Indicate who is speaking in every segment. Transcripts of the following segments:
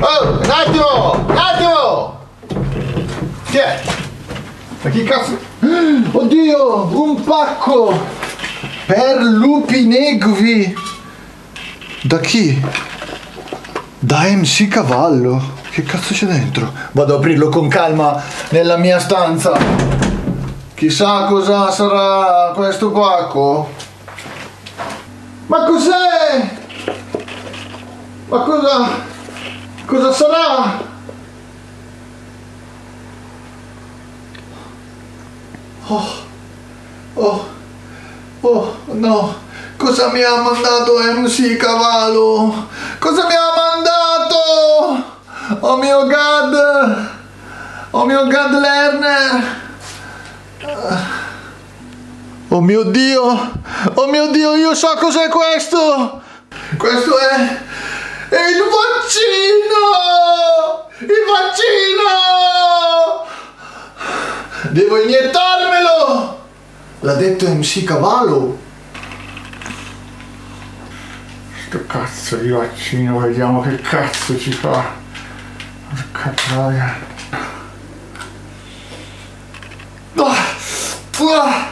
Speaker 1: Oh, un attimo! Un attimo! Chi è? Ma chi cazzo? Oddio! Un pacco! Per lupi negvi! Da chi? Da MC Cavallo. Che cazzo c'è dentro? Vado ad aprirlo con calma nella mia stanza. Chissà cosa sarà questo pacco. Ma cos'è? Ma cosa... Cosa sarà? Oh, oh, oh, no. Cosa mi ha mandato MC Cavallo? Cosa mi ha mandato? Oh mio God! Oh mio God Lerner! Oh mio Dio! Oh mio Dio, io so cos'è questo! Questo è... è il vaccino! Il vaccino! Devo iniettarmelo! L'ha detto MC Cavallo. Sto cazzo di vaccino, vediamo che cazzo ci fa. Porca troia. Ah, ah,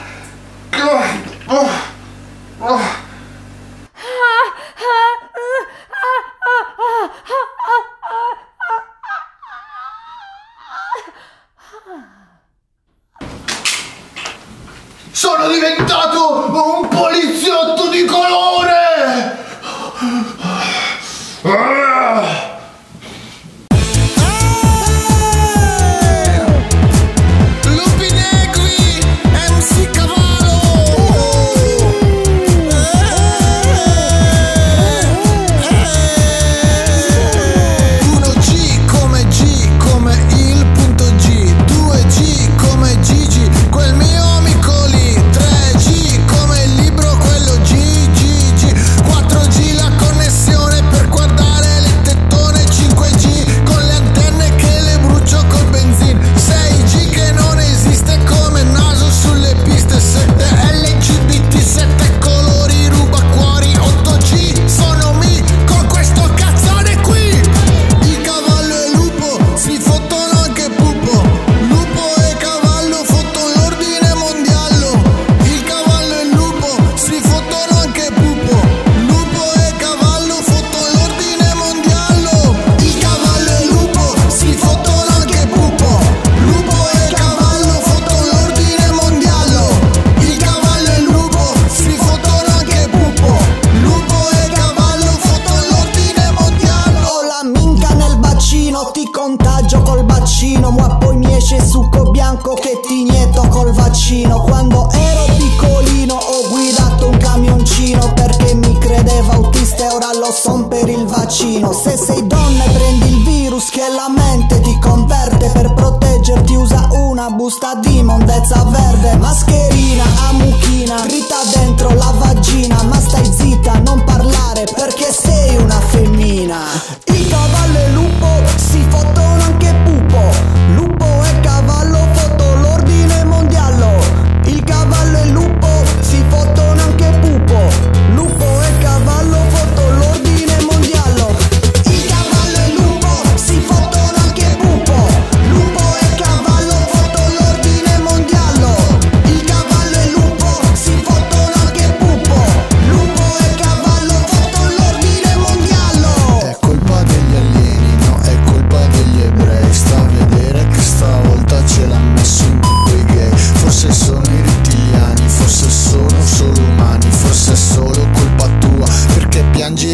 Speaker 2: bacino, ma poi mi esce succo bianco che ti nieto col vaccino. Quando ero piccolino ho guidato un camioncino perché mi credevo autista e ora lo son per il vaccino. Se sei donna e prendi il virus che la mente ti converte per proteggerti usa una busta di mondezza verde. Mascherina a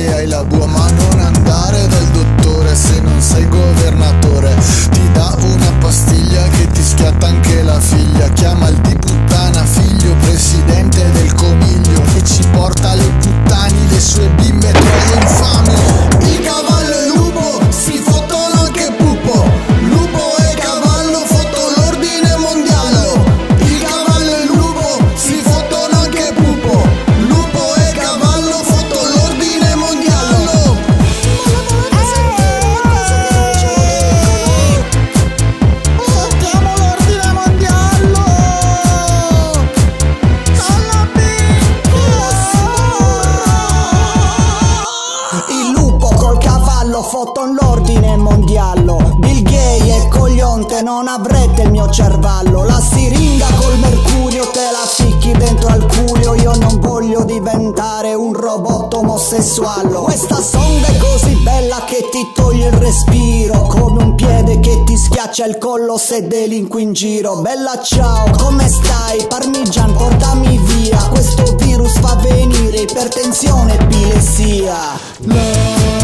Speaker 2: yeah, I love woman. Non avrete il mio cervallo La siringa col mercurio te la ficchi dentro al culo Io non voglio diventare un robot omosessuale. Questa sonda è così bella che ti toglie il respiro. Come un piede che ti schiaccia il collo se delinqui in giro. Bella ciao, come stai? Parmigian portami via. Questo virus fa venire ipertensione e epilessia.
Speaker 1: La